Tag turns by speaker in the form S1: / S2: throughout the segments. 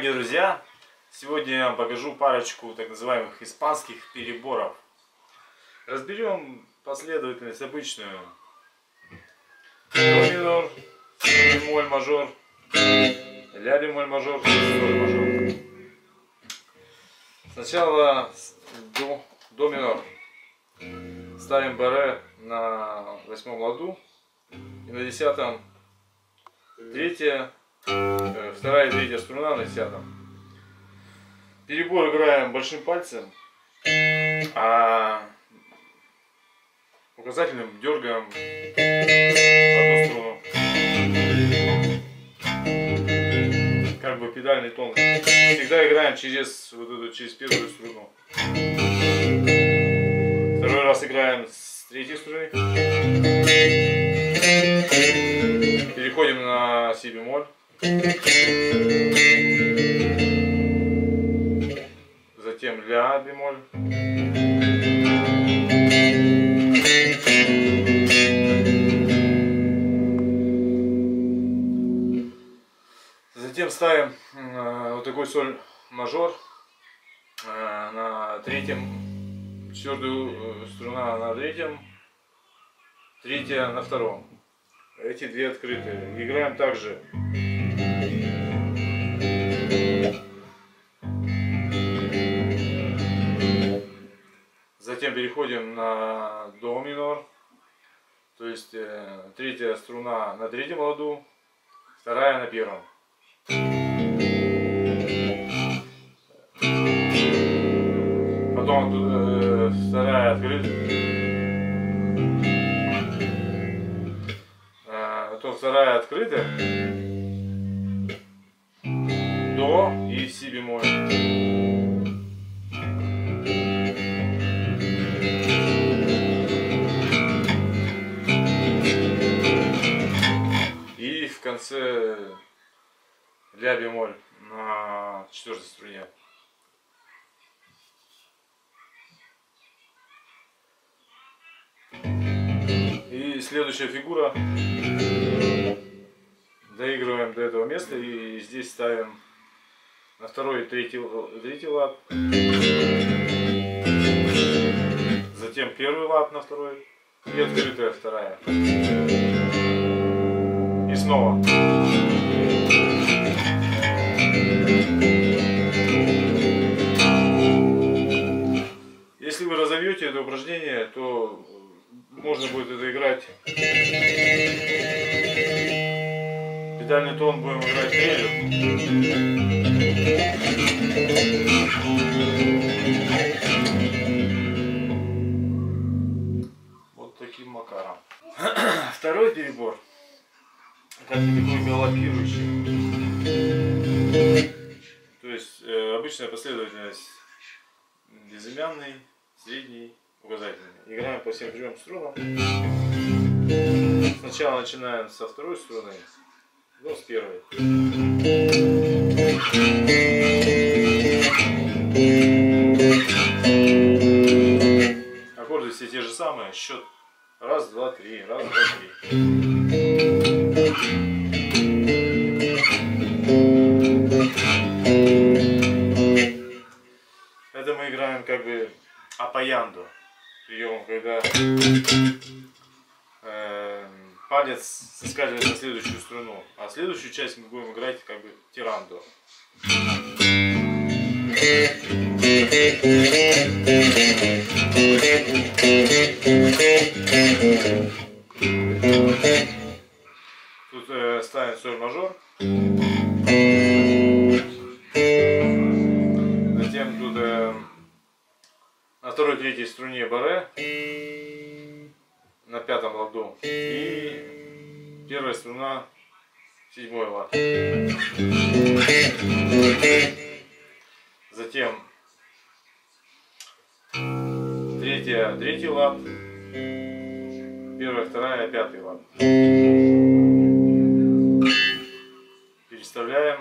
S1: Дорогие друзья! Сегодня я вам покажу парочку так называемых испанских переборов. Разберем последовательность обычную. До минор, бемоль мажор, ля бемоль мажор, соль мажор. Сначала до, до минор. Ставим баре на восьмом ладу и на десятом третья Э, вторая и третья струна на десятом. Перебор играем большим пальцем, а указательным дергаем одну струну. Как бы педальный тон. Всегда играем через вот эту, через первую струну. Второй раз играем с третьей струны. Переходим на си бемоль. Затем ля бемоль. Затем ставим э, вот такой соль мажор э, на третьем, четвертую э, струна на третьем, третья на втором. Эти две открытые. Играем также Затем переходим на до минор. То есть э, третья струна на третьем ладу, вторая на первом. Потом э, вторая открыта. Э, потом вторая открыта. И си бемоль. в конце ля бемоль на четвертой струне. И следующая фигура. Доигрываем до этого места и здесь ставим на второй и третий, третий лад. Затем первый лад на второй и открытая вторая снова. Если вы разовьете это упражнение, то можно будет это играть. Педальный тон будем играть трелью. Бы такой галопирующий. То есть э, обычная последовательность безымянный, средний, указательный. Играем по всем трем струнам. Сначала начинаем со второй струны, но с первой. Аккорды все те же самые. Счет раз, два, три, раз, два, три. Палец соскальзывает на следующую струну, а следующую часть мы будем играть как бы тиранду. Тут э, ставим соль мажор. На второй третьей струне баре на пятом ладу и первая струна седьмой лад. Затем третья, третий лад, первая, вторая, пятый лад. Переставляем.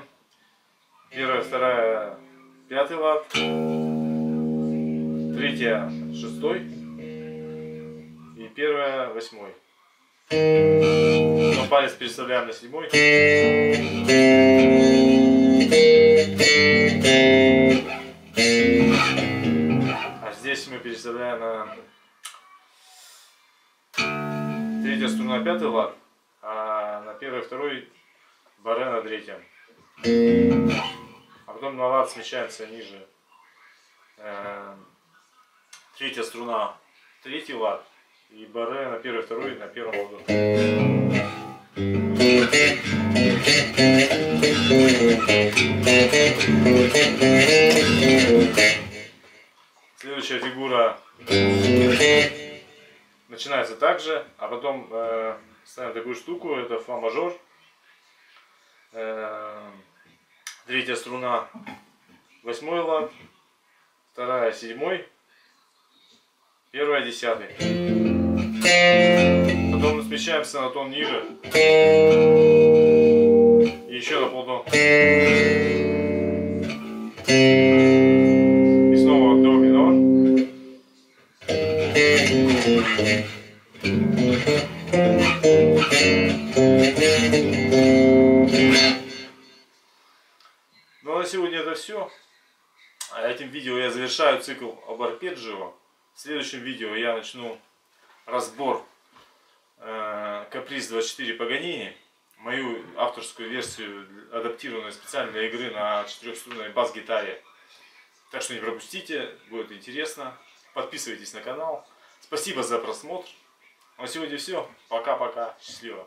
S1: Первая, вторая, пятый лад третья шестой и первая восьмой. Потом палец переставляем на седьмой. А здесь мы переставляем на третья струна пятый лад, а на первый второй баре на третьем. А потом на лад смещается ниже. Э Третья струна, третий лад. И баре на первый второй на первом ладу. Следующая фигура начинается так же, а потом э, ставим такую штуку, это фа мажор. Э, третья струна восьмой лад, вторая седьмой, первая десятый. Потом мы смещаемся на тон ниже. И еще на полтон. И снова до минор. Ну а на сегодня это все. Этим видео я завершаю цикл об арпеджио. В следующем видео я начну разбор э, Каприз 24 Паганини. Мою авторскую версию, адаптированную специально для игры на четырехструнной бас-гитаре. Так что не пропустите, будет интересно. Подписывайтесь на канал. Спасибо за просмотр. На сегодня все. Пока-пока. Счастливо.